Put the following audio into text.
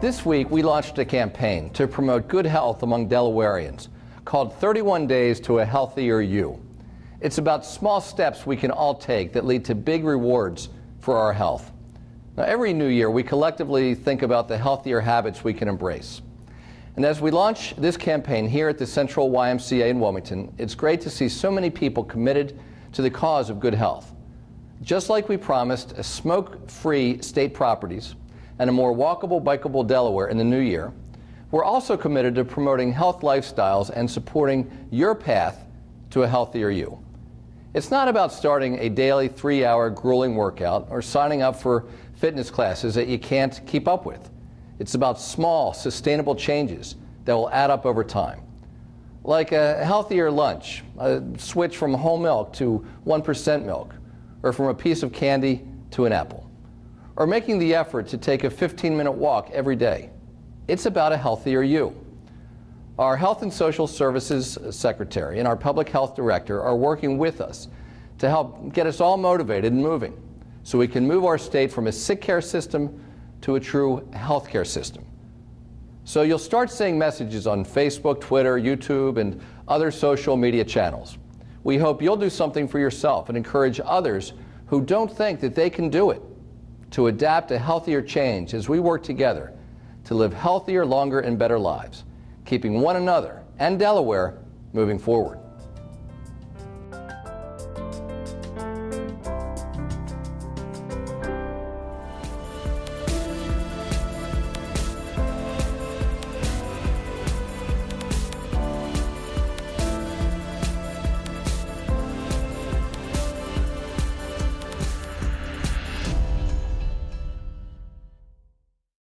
This week, we launched a campaign to promote good health among Delawareans called 31 Days to a Healthier You. It's about small steps we can all take that lead to big rewards for our health. Now, every new year, we collectively think about the healthier habits we can embrace. And as we launch this campaign here at the Central YMCA in Wilmington, it's great to see so many people committed to the cause of good health. Just like we promised a smoke free state properties and a more walkable, bikeable Delaware in the new year, we're also committed to promoting health lifestyles and supporting your path to a healthier you. It's not about starting a daily three hour grueling workout or signing up for fitness classes that you can't keep up with. It's about small, sustainable changes that will add up over time. Like a healthier lunch, a switch from whole milk to 1% milk, or from a piece of candy to an apple, or making the effort to take a 15 minute walk every day. It's about a healthier you. Our Health and Social Services Secretary and our Public Health Director are working with us to help get us all motivated and moving so we can move our state from a sick care system to a true health care system. So you'll start seeing messages on Facebook, Twitter, YouTube, and other social media channels. We hope you'll do something for yourself and encourage others who don't think that they can do it to adapt a healthier change as we work together to live healthier, longer, and better lives, keeping one another and Delaware moving forward.